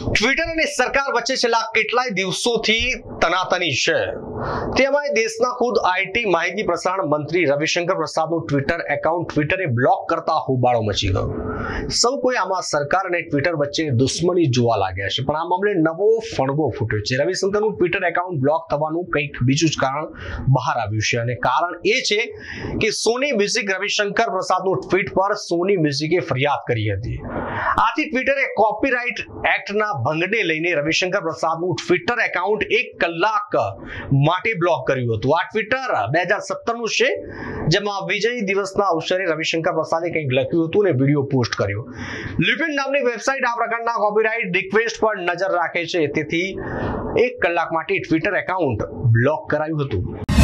Twitter અને સરકાર વચ્ચે છેલ્લા કેટલાય દિવસોથી તનાતની છે. તેમાં દેશના ખુદ આઈટી માહિતી પ્રસારણ મંત્રી રવિશંકર પ્રસાદનું ટ્વિટર એકાઉન્ટ ટ્વિટરે બ્લોક કરતા હોબાળો મચી ગયો. સૌ કોઈ આમાં સરકાર અને ટ્વિટર વચ્ચે દુશ્મની જોવા લાગ્યા છે. પણ આ મામલે નવો ફણગો ફૂટ્યો છે. રવિશંકરનું ટ્વિટર એકાઉન્ટ બ્લોક થવાનું કંઈક બીજું જ કારણ બહાર આવ્યું છે. અને કારણ એ છે કે સોની મ્યુઝિક રવિશંકર પ્રસાદનું ટ્વીટ પર સોની મ્યુઝિકે ફરિયાદ કરી હતી. આથી ટ્વિટરે કોપીરાઇટ એક્ટના ભંગને લઈને રવિશંકર પ્રસાદનું ટ્વિટર એકાઉન્ટ એક કલાક માટે બ્લોક કર્યું હતું. આ ટ્વિટર બે હજાર સત્તરનું છે, જેમાં વિજય દિવસના અવસરે રવિશંકર પ્રસાદે કંઈક લખ્યું હતું અને વીડિયો પોસ્ટ કર્યો. લિપિન નામની વેબસાઇટ આ પ્રકારના કોપીરાઇટ રિક્વેસ્ટ પર નજર રાખે છે. તેથી એક કલાક માટે ટ્વિટર એકાઉન્ટ બ્લોક કરાયું હતું.